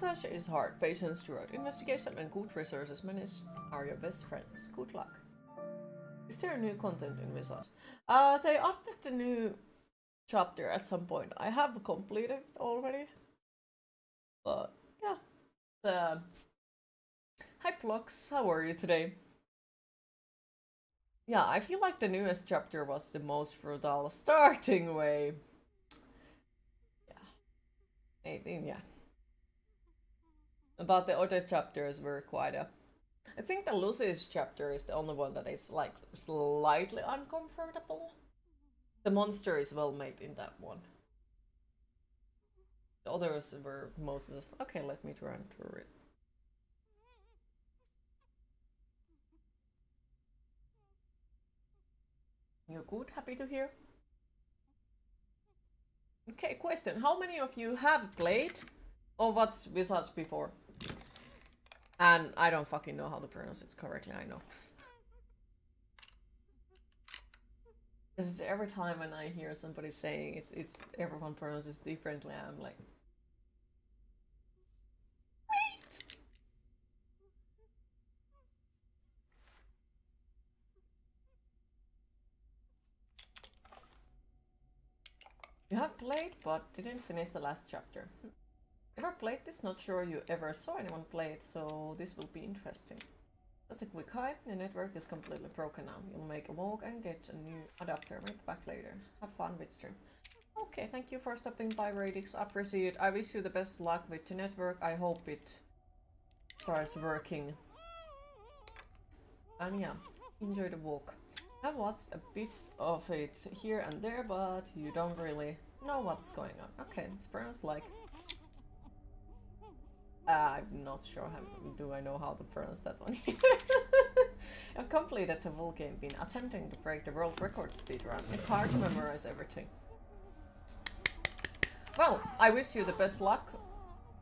Visage is hard, patience throughout. Investigation and good resources managed are your best friends. Good luck. Is there new content in Visage? Uh, they added the new chapter at some point. I have completed it already. But yeah. The Hi Blocks, how are you today? Yeah, I feel like the newest chapter was the most brutal starting way. Yeah. I think, yeah. But the other chapters were quite a... I think the Lucy's chapter is the only one that is like slightly uncomfortable. The monster is well made in that one. The others were mostly just, okay, let me run through it. You're good? Happy to hear? Okay, question. How many of you have played or what's Visage before? And I don't fucking know how to pronounce it correctly, I know. Because every time when I hear somebody saying it, it's everyone pronounces differently, I'm like, wait. You have played, but didn't finish the last chapter. Never played this, not sure you ever saw anyone play it, so this will be interesting. That's a quick hi, the network is completely broken now. You'll make a walk and get a new adapter, back later. Have fun with stream. Okay, thank you for stopping by Radix, I appreciate it. I wish you the best luck with the network, I hope it starts working. And yeah, enjoy the walk. I've watched a bit of it here and there, but you don't really know what's going on. Okay, it's pronounced like... Uh, I'm not sure how do I know how to pronounce that one I've completed the full game, been attempting to break the world record speedrun. It's hard to memorize everything. Well, I wish you the best luck.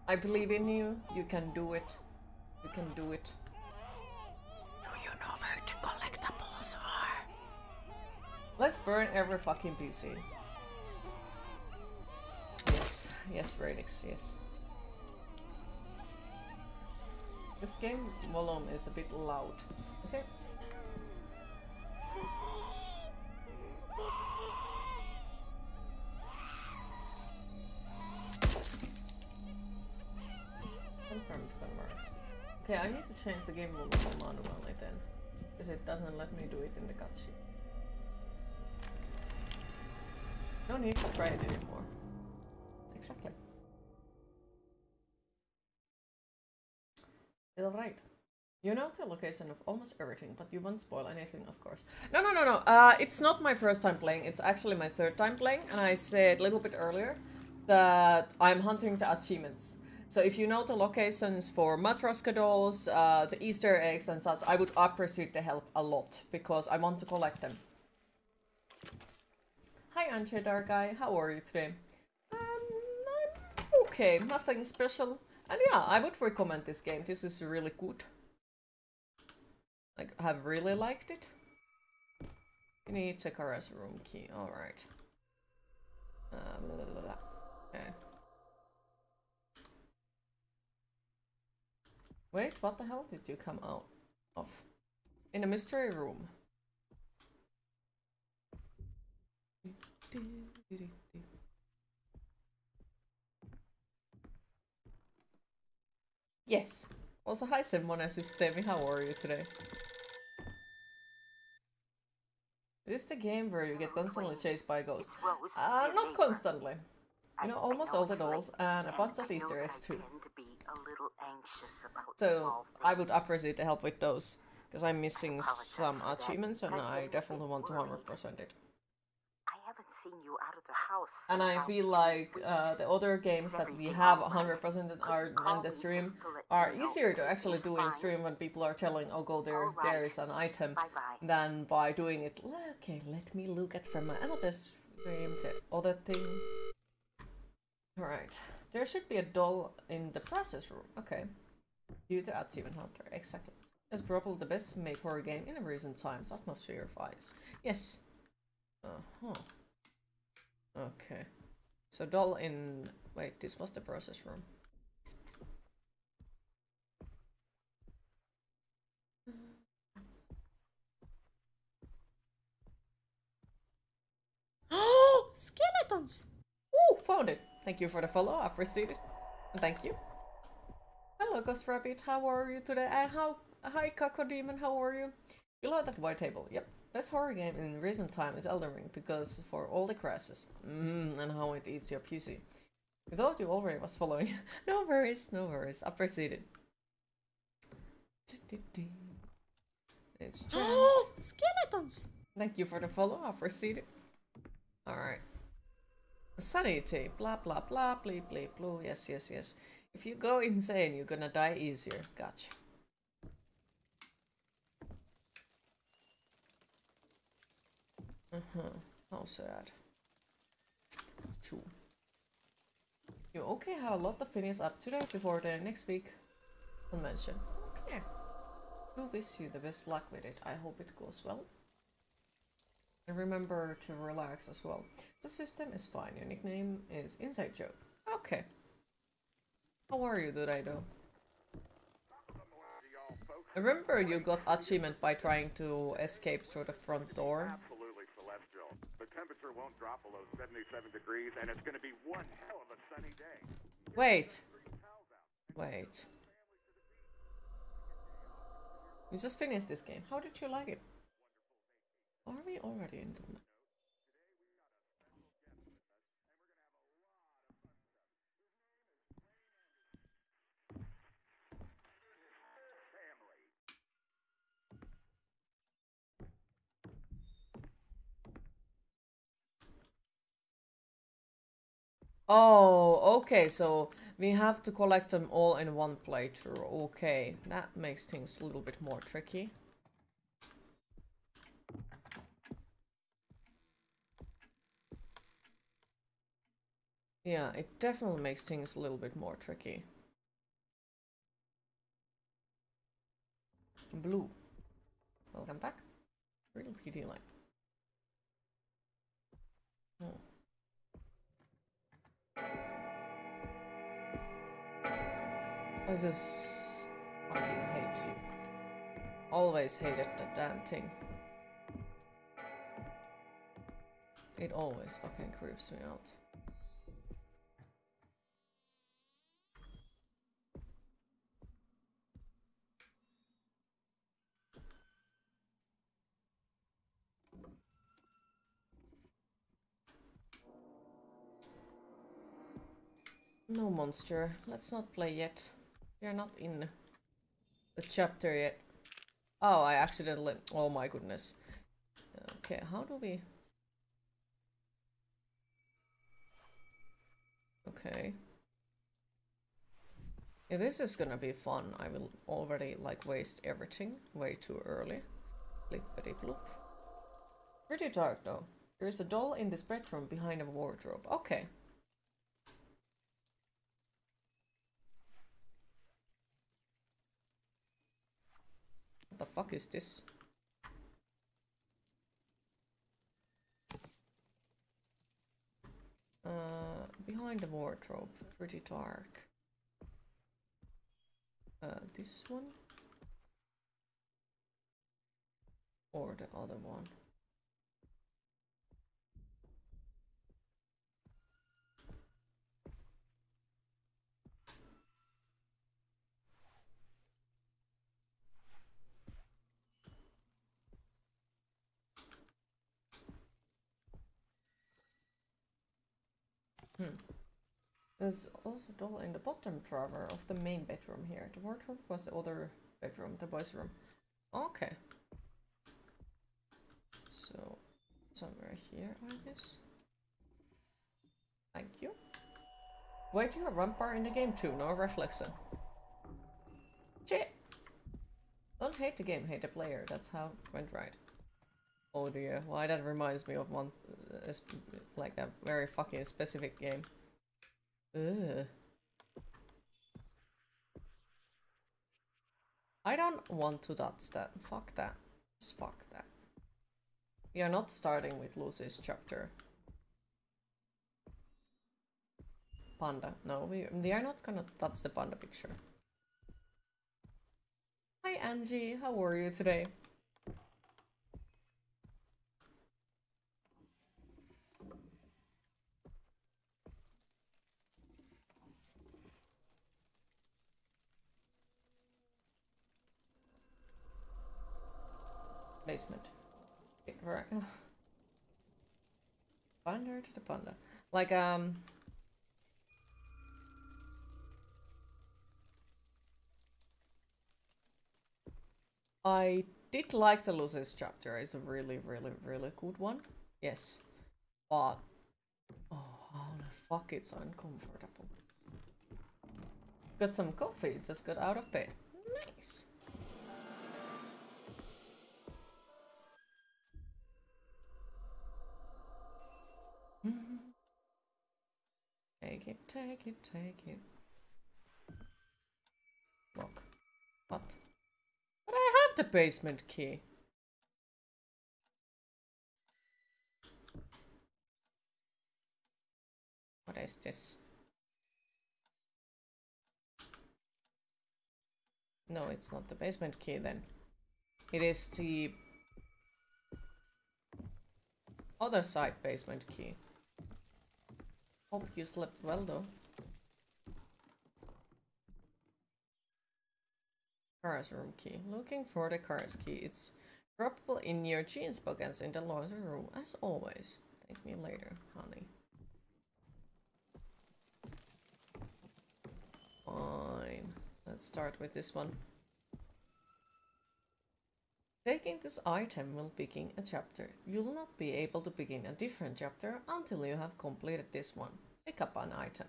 I believe in you. You can do it. You can do it. Do you know where the collectibles are? Let's burn every fucking PC. Yes, yes, Radix, yes. This game volume is a bit loud. Is it? Confirmed converse. Okay, I need to change the game volume manually then. Because it doesn't let me do it in the cutscene. No need to try it anymore. Exactly. Alright. You know the location of almost everything, but you won't spoil anything, of course. No, no, no, no. Uh, it's not my first time playing. It's actually my third time playing. And I said a little bit earlier that I'm hunting the achievements. So if you know the locations for Matroska dolls, uh, the Easter eggs and such, I would appreciate the help a lot because I want to collect them. Hi Anje Dark Guy, how are you today? Um, I'm okay, nothing special. And yeah, I would recommend this game. This is really good. Like, have really liked it. You need Takara's room key. Alright. Uh. Okay. Wait, what the hell did you come out of? In a mystery room. Yes. Also, hi Semmonen Systeemi, how are you today? Is this the game where you get constantly chased by ghosts? Uh, not constantly. You know, almost all the dolls and a bunch of Easter eggs too. So, I would appreciate the help with those. Because I'm missing some achievements and I definitely want to 100% it you out of the house. And I feel like uh, the other games that we have 100% are in the stream are easier to actually do in stream when people are telling, oh, go there, there is an item, than by doing it. Okay, let me look at from another stream, the other thing. Alright, there should be a doll in the process room. Okay. Due to Achievement Hunter, exactly. It's probably the best made horror game in recent times, Atmosphere Files. Yes. Uh-huh. Okay. So doll in... Wait, this was the process room. Oh, Skeletons! Ooh, found it! Thank you for the follow, I've received it. Thank you. Hello, Ghost Rabbit, how are you today? And how... Hi, Kako Demon, how are you? Below that white table, yep. Best horror game in recent time is Elden Ring because for all the crashes. Mm, and how it eats your PC. I thought you already was following. no worries, no worries. Appreciated. It's Oh, skeletons! Thank you for the follow. Appreciated. Alright. Sanity. Blah blah blah. Bleep bleep blue. Yes, yes, yes. If you go insane, you're gonna die easier. Gotcha. Uh-huh. How sad. True. You okay? Have a lot to finish up today before the next week convention. Okay. Do wish you the best luck with it. I hope it goes well. And remember to relax as well. The system is fine. Your nickname is Inside Joke. Okay. How are you today though? Remember you got achievement by trying to escape through the front door. Temperature won't drop below 77 degrees, and it's going to be one hell of a sunny day. Wait. Wait. You just finished this game. How did you like it? Are we already in the Oh, okay, so we have to collect them all in one playthrough. Okay, that makes things a little bit more tricky. Yeah, it definitely makes things a little bit more tricky. Blue. Welcome back. Real PD line. Hmm. I just fucking hate you. Always hated that damn thing. It always fucking creeps me out. No monster. Let's not play yet. We are not in the chapter yet. Oh, I accidentally... Oh my goodness. Okay, how do we... Okay. Yeah, this is gonna be fun. I will already, like, waste everything way too early. Bloop. Pretty dark, though. There is a doll in this bedroom behind a wardrobe. Okay. What the fuck is this? Uh, behind the wardrobe, pretty dark. Uh, this one? Or the other one? Hmm. There's also a doll in the bottom drawer of the main bedroom here. The wardrobe was the other bedroom, the boys' room. Okay. So, somewhere here, I guess. Thank you. Waiting a ramp bar in the game too, no reflexon. Shit! Don't hate the game, hate the player. That's how it went right. Oh dear, why that reminds me of one, uh, like a very fucking specific game. Ugh. I don't want to touch that. Fuck that. Just fuck that. We are not starting with Lucy's chapter. Panda. No, we, we are not gonna touch the panda picture. Hi Angie, how are you today? Basement. Okay. Ponder to the panda. Like, um... I did like the Lucy's chapter. It's a really, really, really good one. Yes. But... Oh, the fuck it's uncomfortable. Got some coffee, just got out of bed. Nice. Take it, take it, take it. Look. What? But I have the basement key. What is this? No, it's not the basement key then. It is the other side basement key. Hope you slept well though. Kara's room key. Looking for the Kara's key. It's droppable in your jeans pockets in the laundry room, as always. Thank me later, honey. Fine. Let's start with this one. Taking this item will begin a chapter. You will not be able to begin a different chapter until you have completed this one. Pick up an item.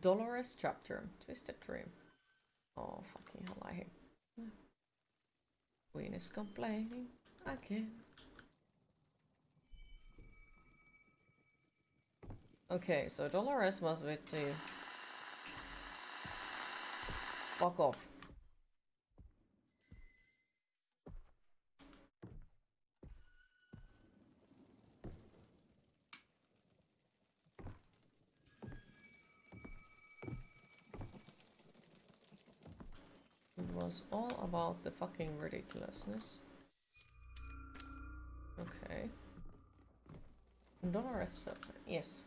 Dolores chapter. Twisted dream. Oh, fucking hell, I hate. Queen is complaining again. Okay, so Dolores was with the... Fuck off. It was the fucking ridiculousness. Okay. Dolores chapter. Yes.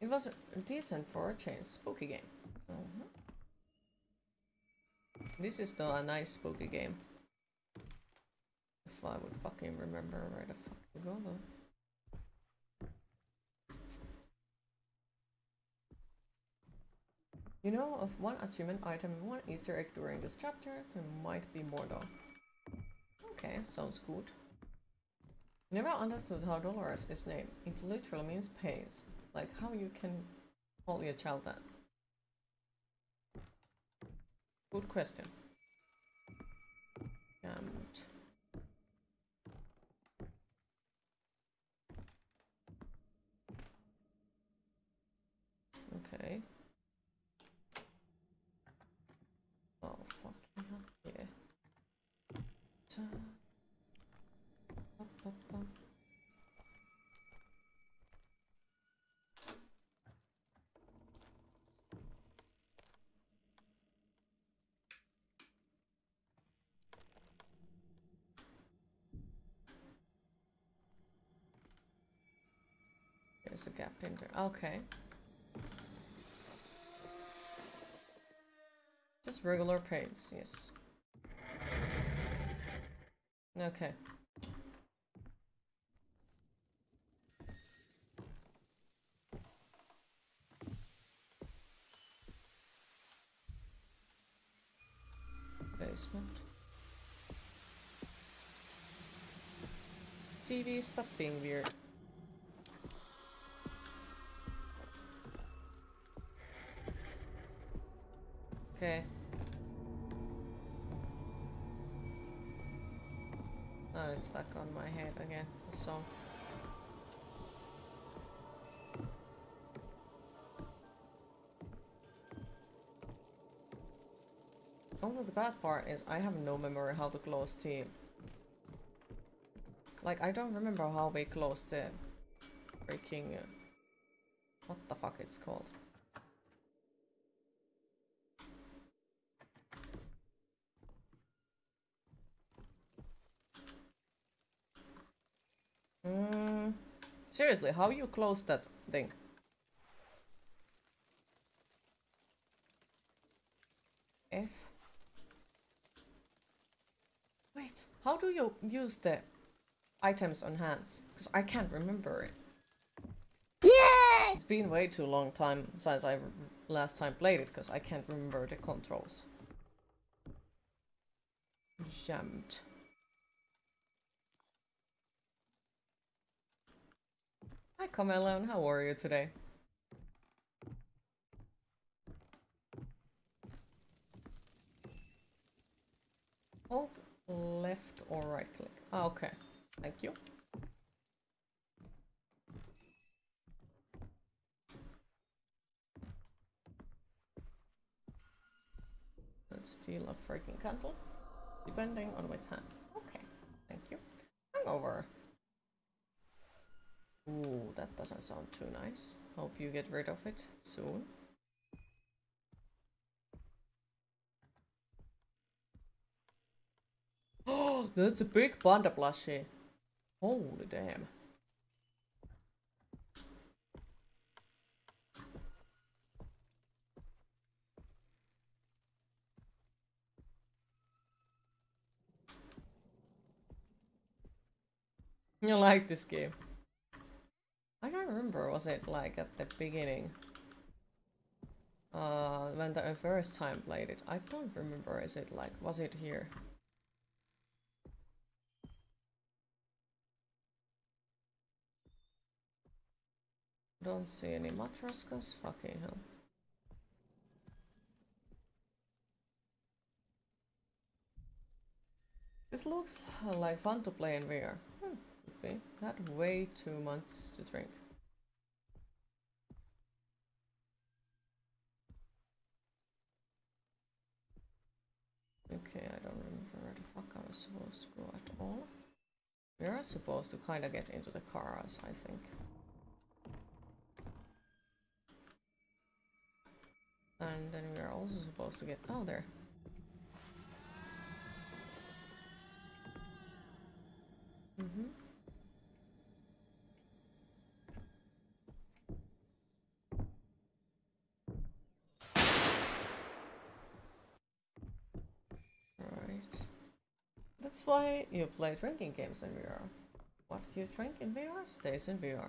It was decent for a change. Spooky game. Mhm. This is still a nice spooky game. If I would fucking remember where the fuck to go though. You know of one achievement item and one easter egg during this chapter, there might be more though. Okay, sounds good. Never understood how Dolores is named. It literally means pains. Like how you can call your child that. Good question. Um, and okay. Oh fucking hell. Yeah. Ta- up, up, up. There's a gap in there. Okay. Just regular paints, yes. Okay. Basement. TV, stop being weird. Okay. It's stuck on my head again. The song. Also, the bad part is I have no memory how to close the... Like, I don't remember how we closed the freaking... What the fuck it's called. Mm, seriously, how you close that thing? F. Wait, how do you use the items on hands? Because I can't remember it. Yeah! It's been way too long time since I last time played it because I can't remember the controls. Jammed. Hi Camelon, how are you today? Hold left or right click. Ah, okay. Thank you. Let's steal a freaking candle. Depending on which hand. Okay, thank you. Hangover. Ooh, that doesn't sound too nice. Hope you get rid of it soon. Oh, that's a big panda plushie. Holy damn. You like this game? I don't remember, was it like at the beginning? Uh, when the first time played it. I don't remember, is it like, was it here? Don't see any matroskas, fucking hell. This looks uh, like fun to play in VR. Be. Had way too much to drink. Okay, I don't remember where the fuck I was supposed to go at all. We are supposed to kind of get into the cars, I think. And then we are also supposed to get out there. Mm-hmm. Right. That's why you play drinking games in VR. What do you drink in VR stays in VR.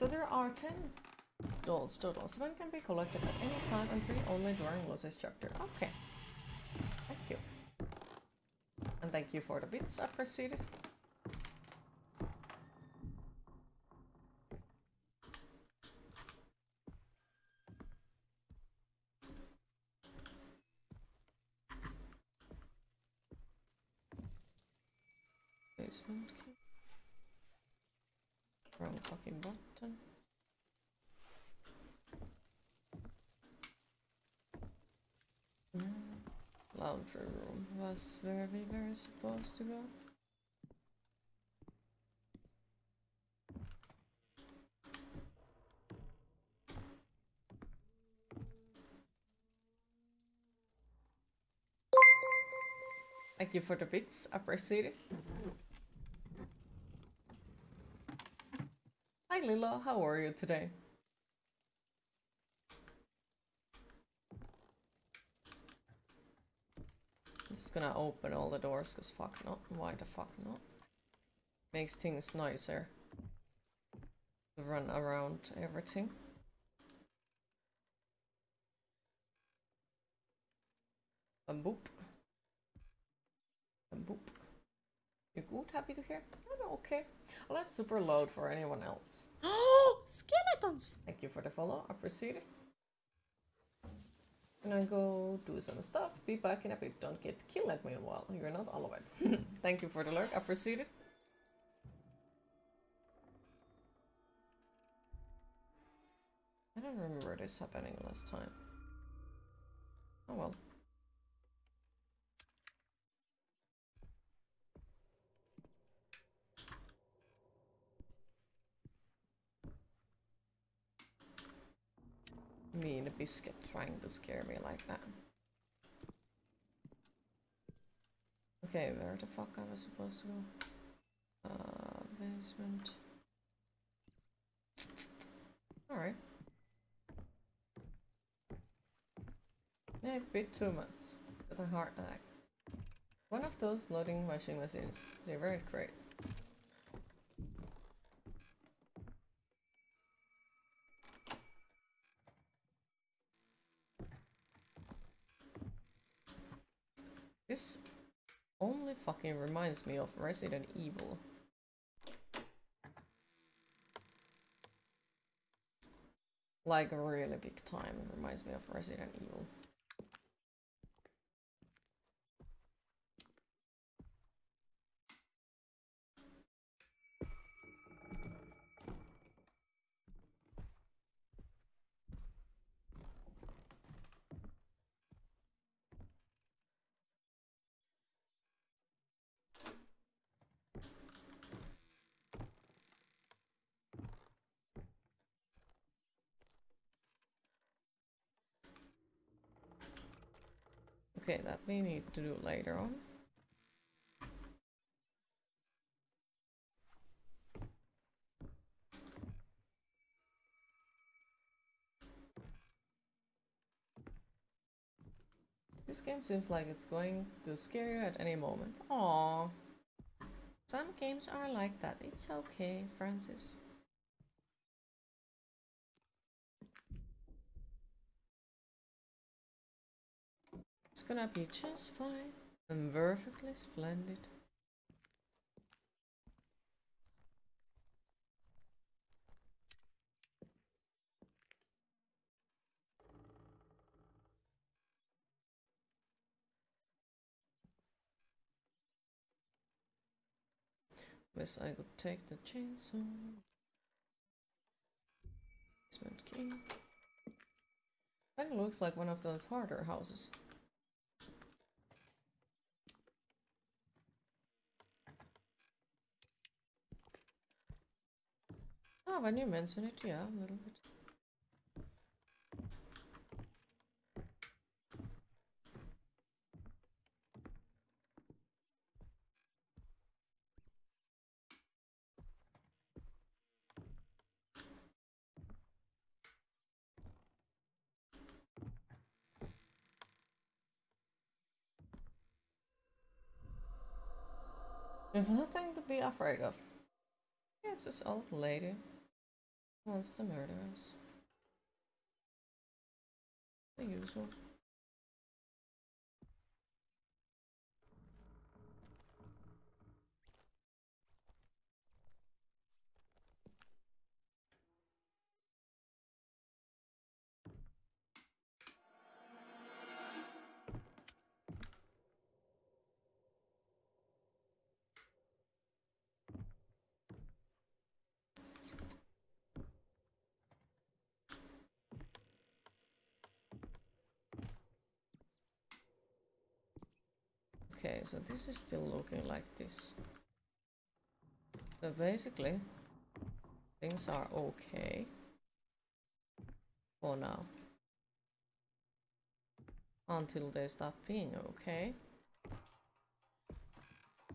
So there are 10 dolls total. Seven can be collected at any time and three only during Lucy's chapter. Okay. Thank you. And thank you for the bits I proceeded. Basement key. Wrong fucking button. Mm. Laundry room was where we were supposed to go. Thank you for the bits, appreciate it. Hi Lila, how are you today? Just gonna open all the doors, cause fuck not. Why the fuck not? Makes things nicer. To run around everything. And boop. And boop. You good? Happy to hear? I'm okay. Well, that's super loud for anyone else. Oh, skeletons! Thank you for the follow. Appreciate it. Gonna go do some stuff. Be back in a bit. Don't get killed meanwhile. You're not all of it. Thank you for the lurk. Appreciate it. I don't remember this happening last time. Oh well. Biscuit trying to scare me like that. Okay, where the fuck I was supposed to go? Uh, basement. Alright. Yeah, a bit too much. Got a heart attack. One of those loading washing machines. They weren't great. This fucking reminds me of Resident Evil. Like a really big time. It reminds me of Resident Evil. Okay, that we need to do later on. This game seems like it's going to scare you at any moment. Aww. Some games are like that. It's okay, Francis. Gonna be just fine and perfectly splendid. Wish I could take the chainsaw. Basement key. Looks like one of those harder houses. Oh, when you mention it, yeah, a little bit. There's nothing to be afraid of. Yeah, it's this old lady wants to murder us. The usual. Okay, so this is still looking like this. So basically, things are okay for now. Until they stop being okay.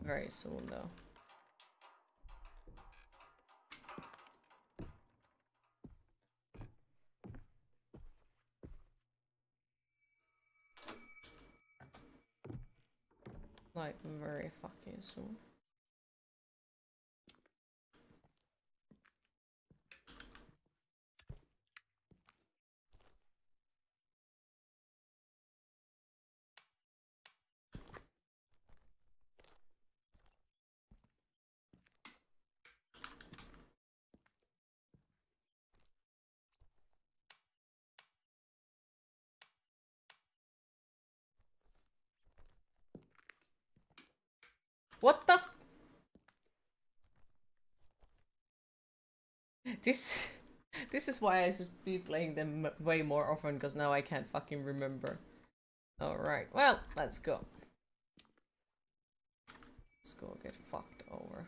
Very soon though. Very What the This this is why I should be playing them way more often because now I can't fucking remember. All right. Well, let's go. Let's go get fucked over.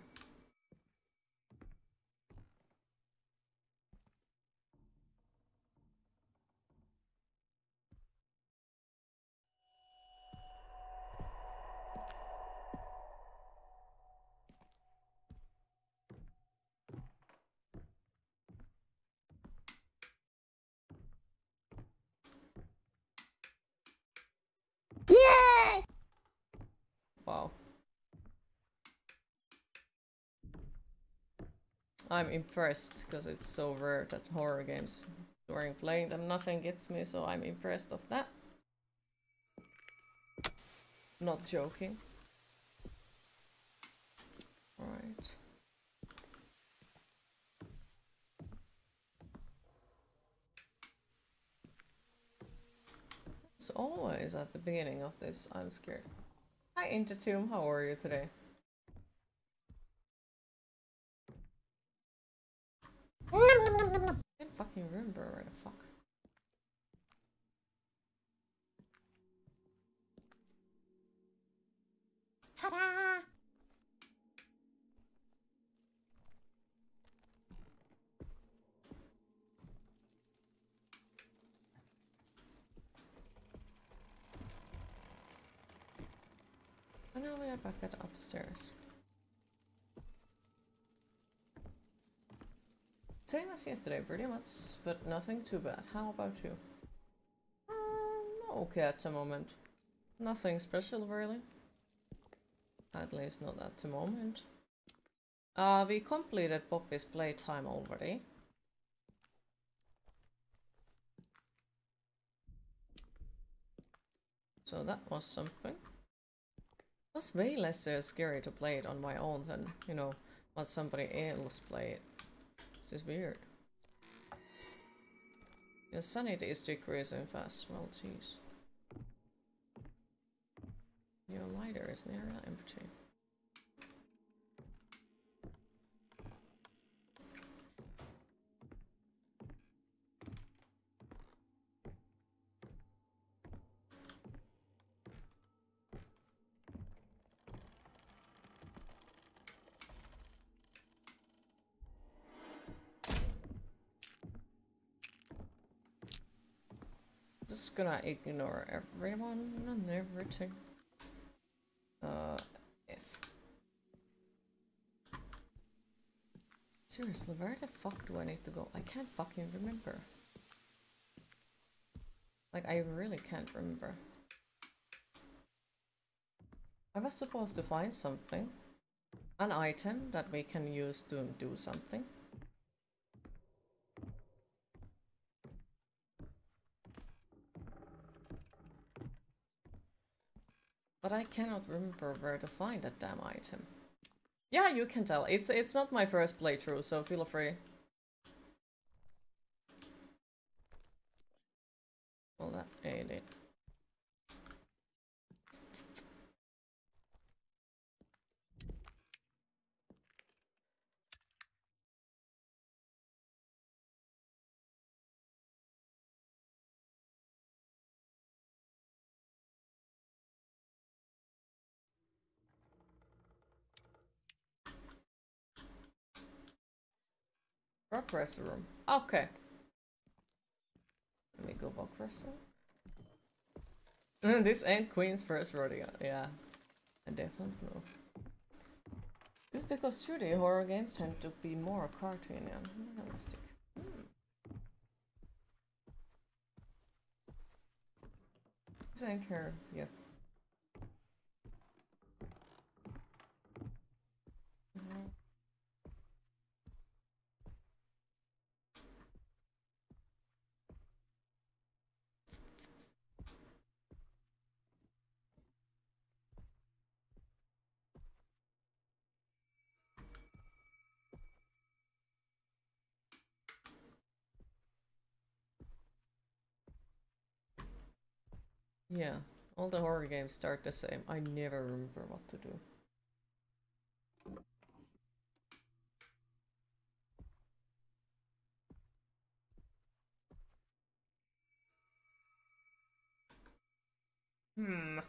Wow. I'm impressed because it's so rare that horror games during playing them nothing gets me, so I'm impressed of that. Not joking. Alright. It's always at the beginning of this, I'm scared. Hi Intertomb, how are you today? I can't fucking remember where the fuck. Ta-da! And now we are back at upstairs. Same as yesterday, pretty much, but nothing too bad. How about you? Um, okay at the moment. Nothing special, really. At least not at the moment. Uh, we completed Poppy's playtime already. So that was something. Was way less uh, scary to play it on my own than, you know, what somebody else play it. This is weird. Your sanity is decreasing fast. Well, jeez. Your lighter is nearly empty. Just gonna ignore everyone and everything. Uh, if. Seriously, where the fuck do I need to go? I can't fucking remember. Like, I really can't remember. I was supposed to find something. An item that we can use to do something. But I cannot remember where to find that damn item. Yeah, you can tell. It's it's not my first playthrough, so feel free. Well, that ain't it. Rest room. Okay. Let me go back rest room. this ain't Queen's first rodeo. Yeah, I definitely know. This is because 2D horror games tend to be more cartoony and realistic. Hmm. This ain't her. Yep. Mhm. Yeah, all the horror games start the same. I never remember what to do. Hmm.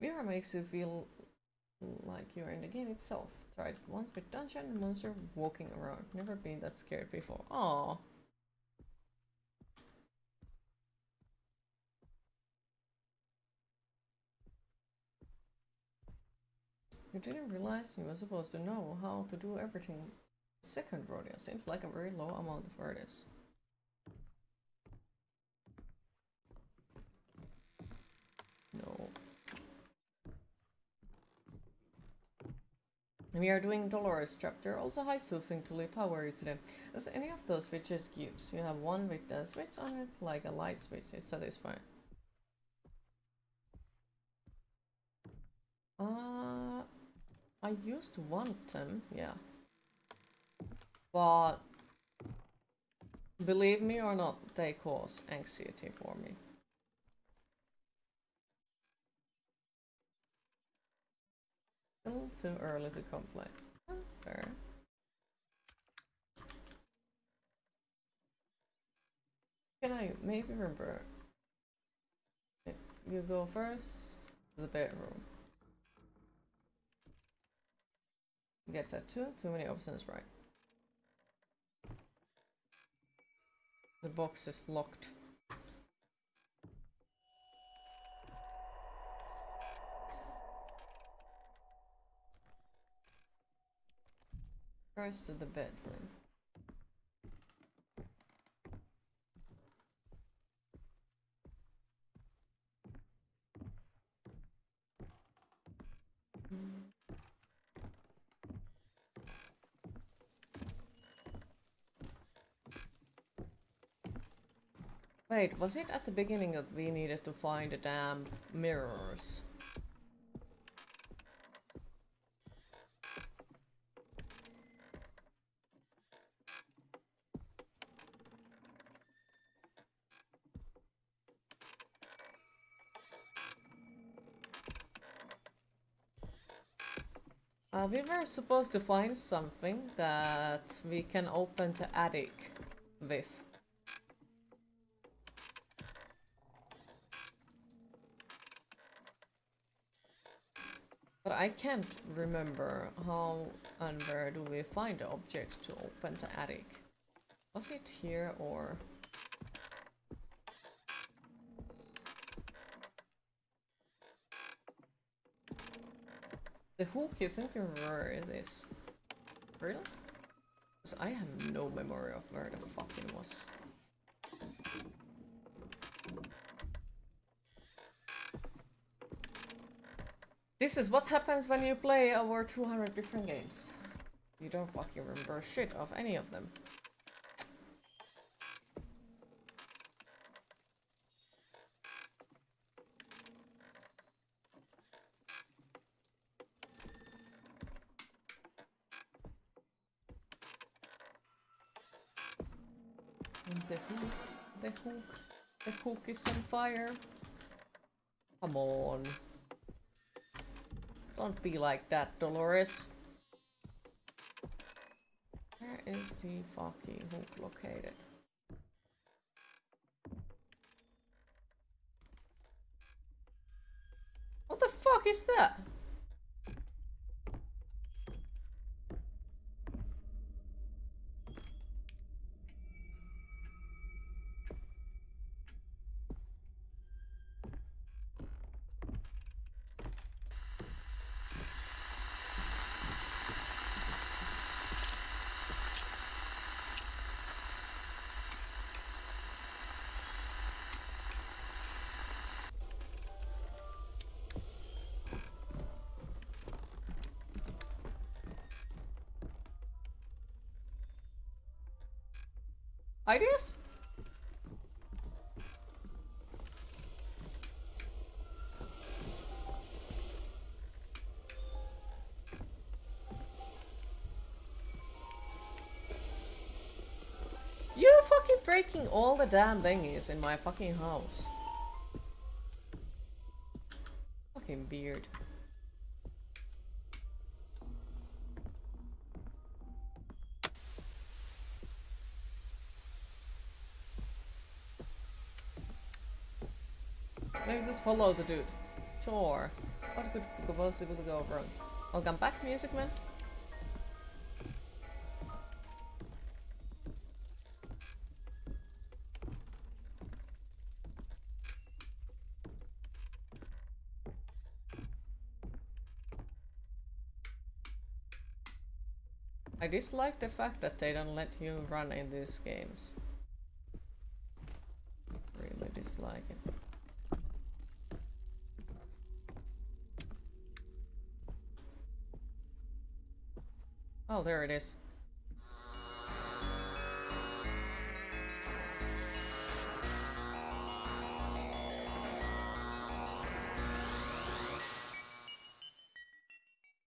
VR makes you feel like you're in the game itself. Tried it once with dungeon and monster walking around. Never been that scared before. Aww. You didn't realize you were supposed to know how to do everything. Second rodeo seems like a very low amount of artists. No. We are doing Dolores chapter, also high soothing to leap power today. As any of those switches gives, you have one with the switch on it's like a light switch, it's satisfying. Ah, uh, I used to want them, yeah. But believe me or not, they cause anxiety for me. A little too early to complain. Oh, Fair. Can I maybe remember? You go first to the bedroom. Get that too? Too many options, right? The box is locked. First to the bedroom. Wait, was it at the beginning that we needed to find the damn mirrors? Uh, we were supposed to find something that we can open the attic with. But I can't remember how and where do we find the object to open the attic. Was it here or... The hook, you think where it is? Really? Because I have no memory of where the fuck it was. This is what happens when you play over 200 different games. You don't fucking remember shit of any of them. The hook, the hook, the hook is on fire. Come on. Don't be like that, Dolores. Where is the fucking hook located? What the fuck is that? Ideas? You fucking breaking all the damn thingies in my fucking house. Fucking beard. Maybe just follow the dude. Sure. What could possibly go wrong? Welcome back, Music Man. I dislike the fact that they don't let you run in these games. Really dislike it. Oh, there it is.